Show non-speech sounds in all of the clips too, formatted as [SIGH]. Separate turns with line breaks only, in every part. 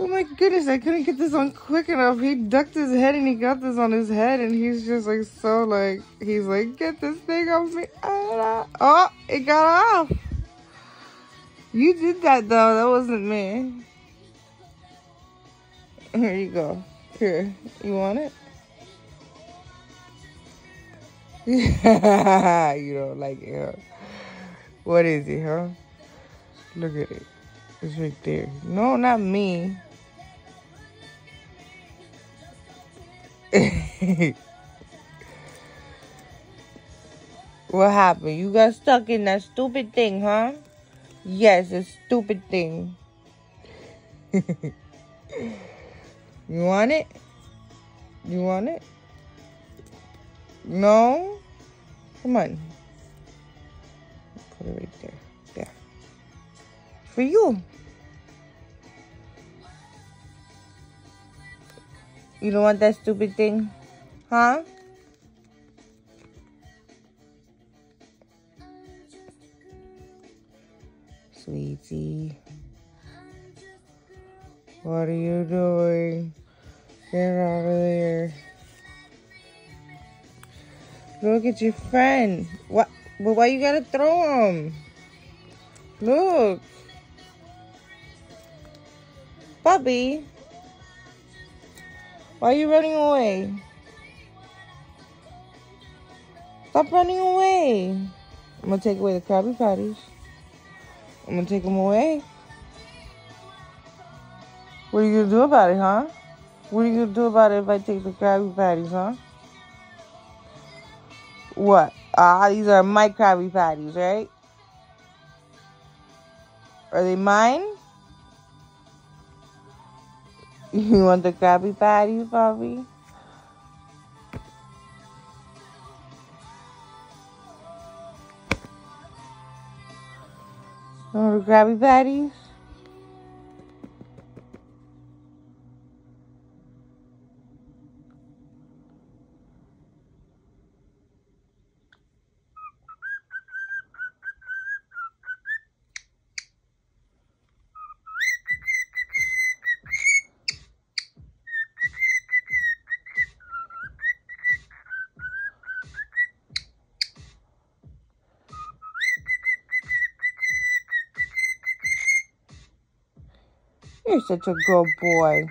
Oh my goodness, I couldn't get this on quick enough. He ducked his head and he got this on his head and he's just like so like, he's like, get this thing off me. Ah, oh, it got off. You did that though, that wasn't me. Here you go. Here, you want it? [LAUGHS] you don't like it, huh? What is it, huh? Look at it. It's right there. No, not me. [LAUGHS] what happened? You got stuck in that stupid thing, huh? Yes, a stupid thing. [LAUGHS] you want it? You want it? No? Come on. Put it right there. There. For you. You don't want that stupid thing? Huh? Sweetie. What are you doing? Get out of there. Look at your friend. What? But why you gotta throw him? Look. Bubby. Why are you running away? Stop running away. I'm gonna take away the Krabby Patties. I'm gonna take them away. What are you gonna do about it, huh? What are you gonna do about it if I take the Krabby Patties, huh? What? Ah, these are my Krabby Patties, right? Are they mine? You want the Krabby Patties, Bobby? You want the Krabby Patties? You're such a good boy.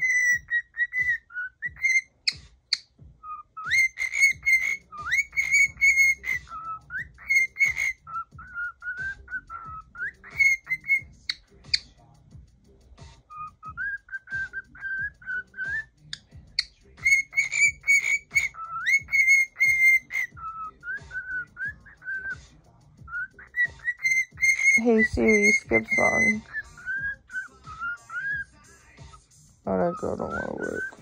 Hey Siri, skip song. That girl don't want to work.